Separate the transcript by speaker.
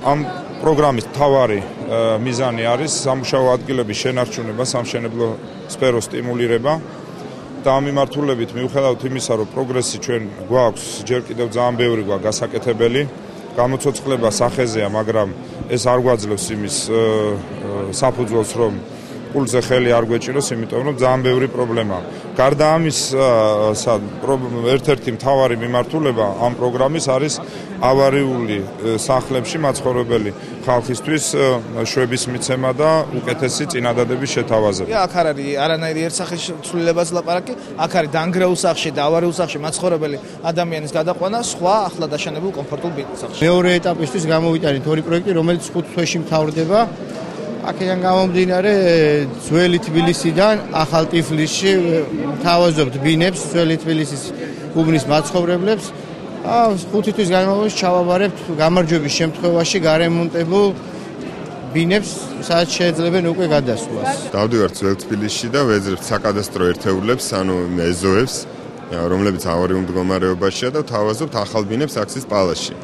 Speaker 1: ამ პროგრამის თავარი მიზანი არის სამუშაო ადგილების შენარჩუნება, სამშენებლო სფეროს სტიმულირება და ამ მიმართულებით მიუხედავად იმისა, რომ პროგრესი ჩვენ გვაქვს, ჯერ კიდევ ძალიან ბევრი გვაქვს გასაკეთებელი, გამოცოცხლება სახეზეა, მაგრამ ეს არ გვაძლევს იმის საფუძველს, რომ პულზე ხელი არ გვეჭიროს, იმიტომ რომ ძალიან ბევრი პრობლემაა. გარდა ამის, ერთ-ერთი მთავარი მიმართულება ამ პროგრამის არის ავარიული სახლებში მაცხოვრებელი ხალხისთვის შვების მიცემა და უკეთესი წინადადების შეთავაზება.
Speaker 2: აქ არ არის არანაირი ერთსახის ცვლილებაც ლაპარაკი, აქ არის დანგრეულ სახლში და ავარიულ სახლში მაცხოვრებელი ადამიანის გადაყვანა სხვა ახლა დაშენებულ კომფორტულ სახლში.
Speaker 3: მეორე ეტაპისთვის გამოვიტანით ორი პროექტი, რომელიც 5 თვეში მთავრდება. აქედან გამომდინარე ძველი თბილისიდან ახალ ტიფლისში თავაზობთ ბინებს ძველი თბილისის უბნის მაცხოვრებლებს ა ხუთი თვის განმავლობაში ჩავაბარებთ გამარჯვების შემთხვევაში გარემონტებულ ბინებს სადაც შეეძლებენ უკვე გადასვლას.
Speaker 4: დავდივართ ძველ თბილისში და ვეძებთ საკადასტრო ერთეულებს, ანუ მეზოებს, რომლებიც ავარიულ მდგომარეობაშია და თავაზობთ ახალ ბინებს აქციის პალასში.